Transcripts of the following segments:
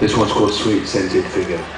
This one's called Sweet Scented Figure.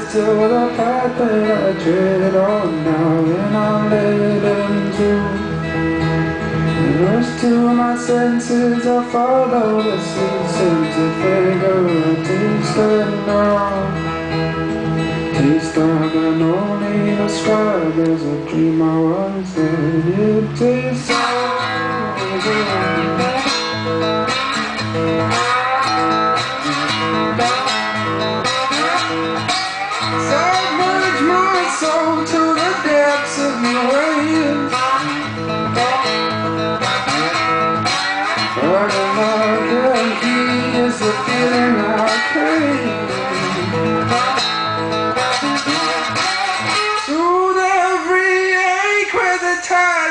to the path that I tread on now and I'm led into The rush to my senses, I follow the sweet to figure I taste it now Taste I can only describe as a dream I was, had It tastes so good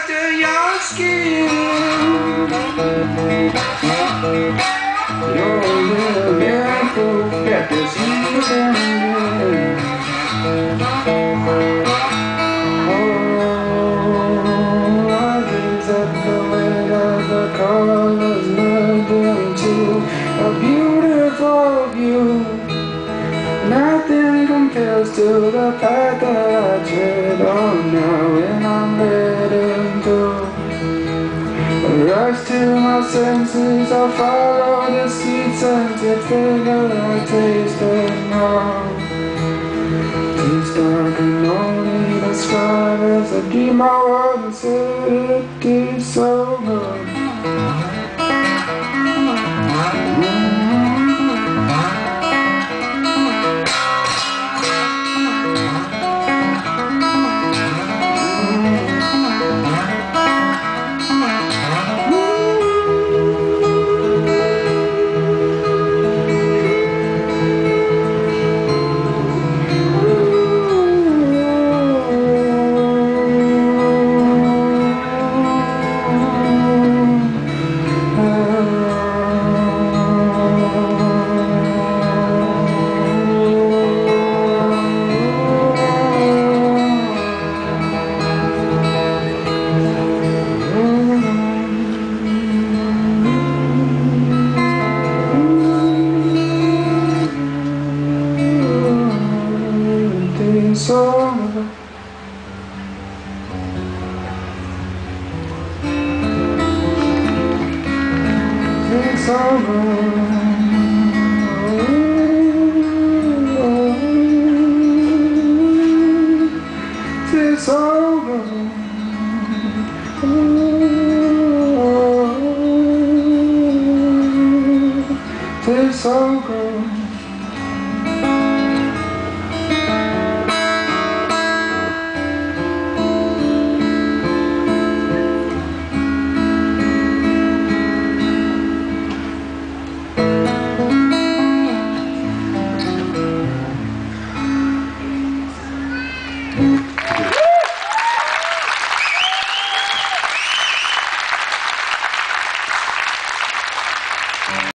to your skin Your little beautiful season Oh I the colors, a beautiful view. Nothing compares to the path that I tread on now and I'm To my senses, I'll follow the sweet scented figure I tasted now Taste I can only describe as a dream I once had, it is so good It's over. it's over. It's over.